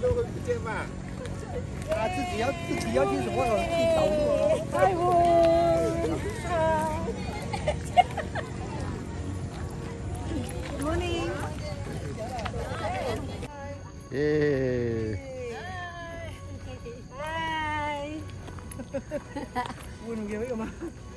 都会不见嘛，他自己要自己要去什么了，自己找路。拜拜，哈。Morning，嗨，嗨，哈哈哈哈哈。欢迎。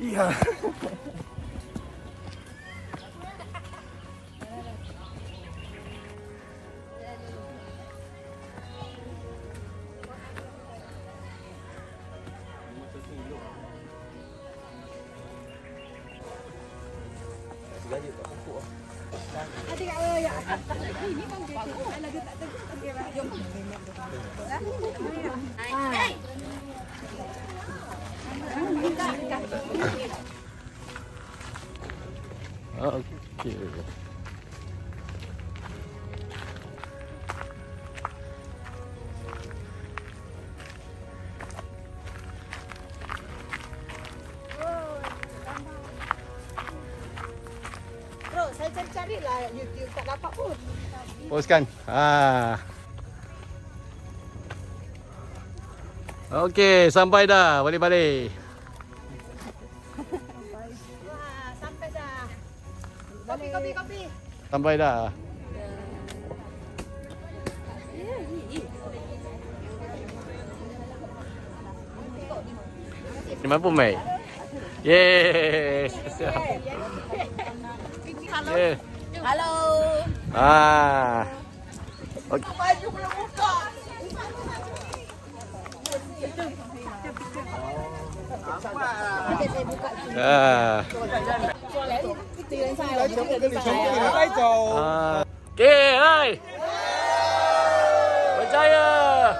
厉害 Okey. Bro, saya cari-cari lah YouTube tak dapat pun. Postkan. Ah. Okey, sampai dah. Balik-balik. Wah, sampai dah. Kopi, kopi, kopi. Sampai dah. Lima pun baik. Yeay. Yeah. Halo. Ah. Okey. 走。Okey, hai. Berjaya.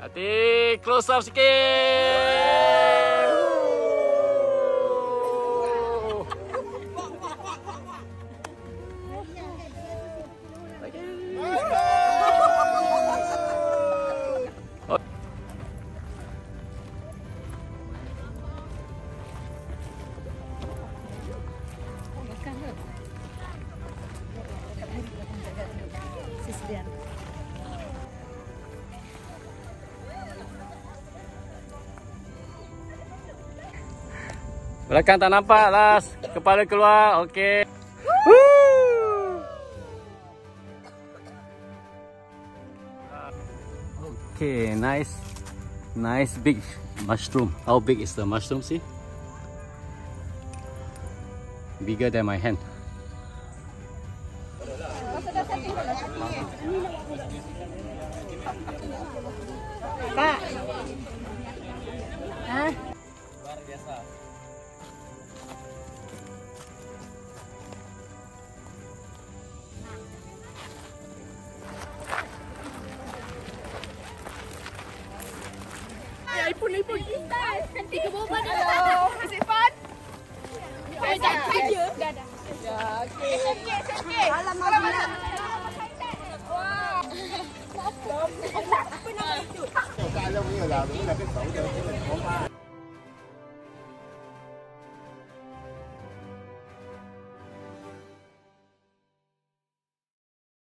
Hati close up sikit. Belakang tak nampak Las. Kepala keluar. Okey. Okay, nice. Nice big mushroom. How big is the mushroom, see? Bigger than my hand. Pak. Hah? Ya, ipun, ipun. Nanti ke bawah mana? Hello. It fun? Dah, dah.